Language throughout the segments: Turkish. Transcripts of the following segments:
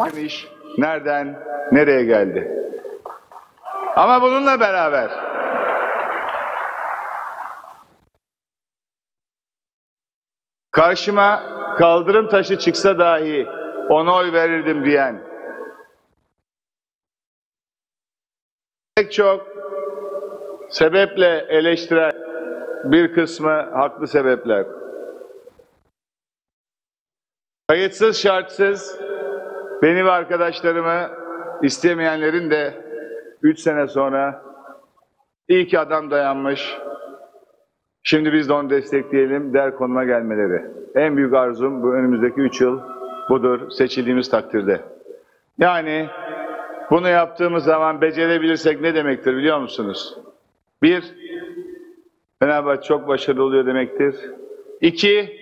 var. iş nereden nereye geldi? Ama bununla beraber karşıma kaldırım taşı çıksa dahi ona oy verirdim diyen pek çok sebeple eleştiren bir kısmı haklı sebepler. Kayıtsız şartsız beni ve arkadaşlarımı istemeyenlerin de 3 sene sonra iyi ki adam dayanmış. Şimdi biz de onu destekleyelim der konuma gelmeleri. En büyük arzum bu önümüzdeki 3 yıl budur seçildiğimiz takdirde. Yani bunu yaptığımız zaman becerebilirsek ne demektir biliyor musunuz? Bir, Fenerbahçe çok başarılı oluyor demektir. İki,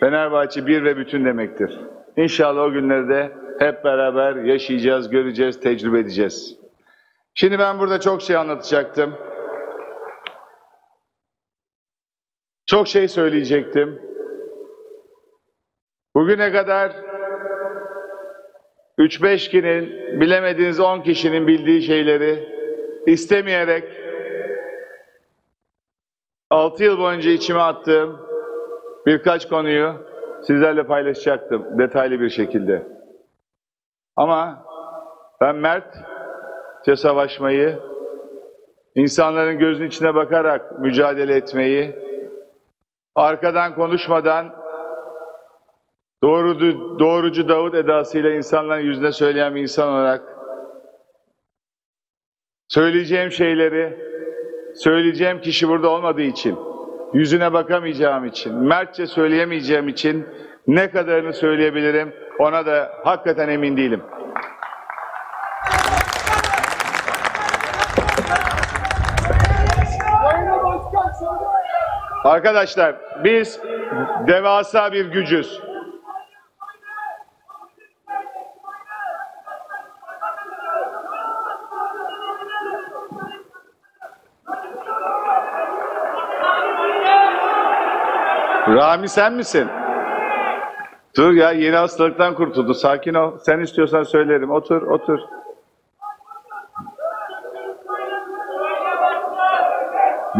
Fenerbahçe bir ve bütün demektir. İnşallah o günleri de hep beraber yaşayacağız, göreceğiz, tecrübe edeceğiz. Şimdi ben burada çok şey anlatacaktım. Çok şey söyleyecektim. Bugüne kadar 3-5 kişinin, bilemediğiniz 10 kişinin bildiği şeyleri istemeyerek 6 yıl boyunca içime attığım birkaç konuyu sizlerle paylaşacaktım detaylı bir şekilde. Ama ben mertçe savaşmayı, insanların gözünün içine bakarak mücadele etmeyi, arkadan konuşmadan doğrucu, doğrucu Davut edasıyla insanların yüzüne söyleyen bir insan olarak söyleyeceğim şeyleri söyleyeceğim kişi burada olmadığı için, yüzüne bakamayacağım için, mertçe söyleyemeyeceğim için ne kadarını söyleyebilirim ona da hakikaten emin değilim. Arkadaşlar biz devasa bir gücüz. Rami sen misin? Dur ya yeni hastalıktan kurtuldu. Sakin ol. Sen istiyorsan söylerim. Otur, otur.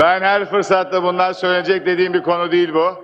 Ben her fırsatta bunlar söylenecek dediğim bir konu değil bu.